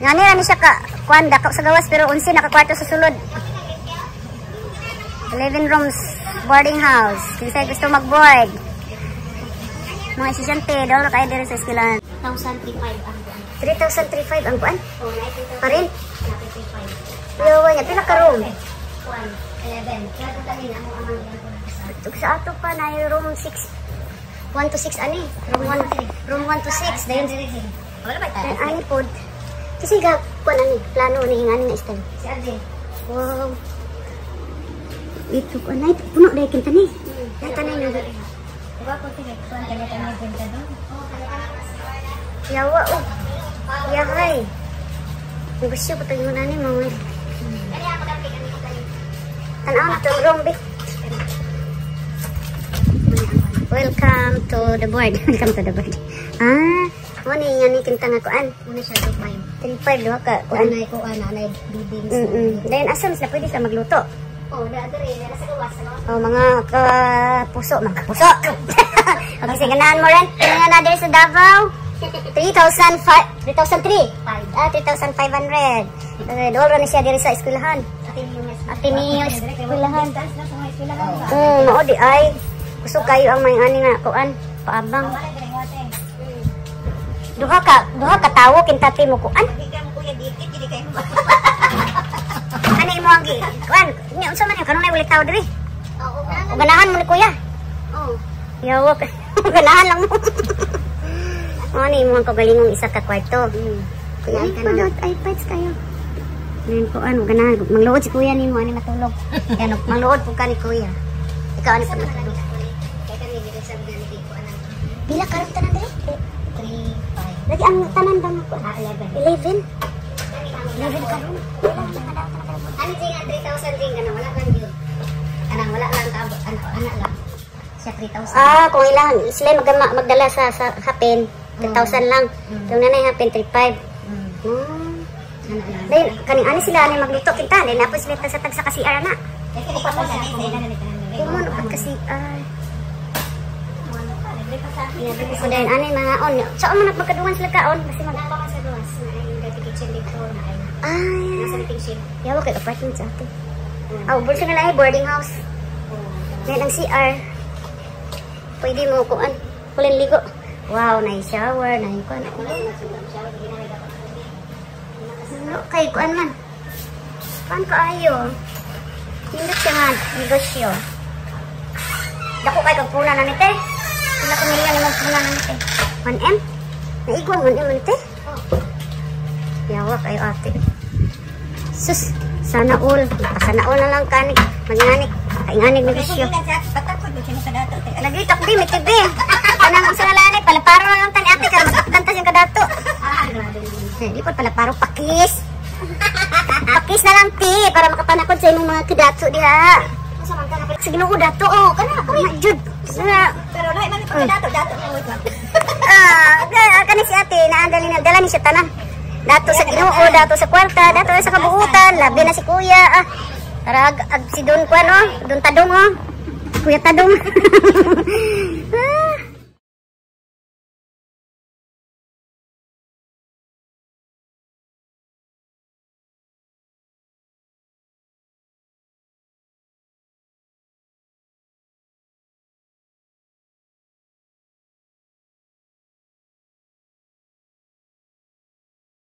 Nga nila ni siya ka, kuan, dako sa gawas, pero unsi nakakwarto sa sulod. 11 rooms, boarding house. Kung sa'yo gusto mag-board. Mga estudyante, daw kayo dito sa eskwelahan. 1,035 ang buwan. 3,035 ang kuan? 93,000. Pa rin? 93,500. Yawa niya, pila ka room? 1, 11. Kaya ang ko na kasama. Ito sa ato pa na room 6. 1 to 6 ani? Room 1 room 1 to 6. Dayon Wala ba tayo? ani pod. Kasi ga kuan ani plano ni ingani na istay. Si Arjun. Wow. Ito ko na ito puno dai kinta ni. Yan tanay na. Diba po sige, kuwan kanya kanya benta doon? Yawa oh. Yahay. Negosyo pa tayo na ni mga. Ko. Tanaw na to room bi. Welcome to the board. Welcome to the board. Ah, mo ni nga ni kinta nga kuan. Muna siya to. 35 duha ka kuan. na ko ana na bibing. Mm -mm. Then asam sila pwede sila magluto. Oh, da dere na sa gawas gawas. Oh, mga kapuso, mga kapuso. okay, sige, ganahan mo rin. Nga na sa Davao? 3,005, 3,003. Ah, 3,500. Uh, Doon rin siya diri sa eskwelahan. Ateneos, eskwelahan. Na? Hmm, mao di ay. Gusto kayo ang may ani nga kuan, paabang. Duha ka, duha ka tawo kintati mo kuan. Hindi ka mo kuya dikit, hindi kayo ba? Ani mo ang gi. Kuan, ni unsa man yung kanunay ulit tawo diri? O ganahan mo ni kuya. Oo. Yawa ka. ganahan lang mo. O ni mo ang kagalingong isa ka kwarto. Kuya, ay ka iPads kayo. Ngayon ko, ano, ganahan. Mangluod si kuya ni mo, ano matulog. Yan, mangluod po ka ni kuya. Ikaw, ano pa matulog. Ko Pila ka rin tanan diri? 3, 5, Lagi ang tanan ba mo ko? ah, 11. 11? 11 ka rin? Ano din ang 3,000 din kana wala lang yun. Kanang wala lang ano ana lang. Siya 3,000. Ah, kung ilang, sila magdala, magdala sa, sa hapin, 10,000 lang. Mm. Yung nanay hapin, 3,500. Mm. Hmm. Dahil, kaning ani sila, ani magluto kita. Dahil napos sila sa tag sa kasiar na. Kasi ina na ka kasi, ay. Ano pa, libre pa sa akin. O dahil ani mga on. Saan mo nagpagkaduan sila kaon? Kasi mag... Wala pa sa duwas na yung dati kitchen dito na ay Ay, nasa meeting ship. yawa kay apartment sa atin. Ah, oh, bulso na lang eh, boarding house. Dahil ang CR. Pwede mo kung an. Kulin ligo. Wow, na shower, na yung kuan. Wala na sa siya ginaway dapat. Ano kay kuan man? Kuan ka ayo. Hindi siya man, negosyo. Dako kay kagpuna na nite. Sila pamilya ni magpuna na nite. 1M? Naigwang 1M na nite? Yawa kayo ate. Sus, sana all. Sana all na lang kanig. Manganig. Kainganig sa dato. Lagi takbi, may tibi. Anang sa lalani, palaparo na lang tani ate. Kaya magkantas yung kadato. Grabe. Eh, di pa palaparo, pakis. pakis na lang ti, para makapanakod sa imong mga kadato diha. Sa na ginoo dato, oh. Kana, uy, jud. Nga, pero na dato dato ito. ah, ka- kani si ate, naandali na, dala ni siya tanan. Dato sa ginoo, dato sa kwarta, dato sa kabuutan, labi na si kuya, ah. Tara, ag, ag si Don ko, ano? Don Tadong, oh. Kuya Tadong.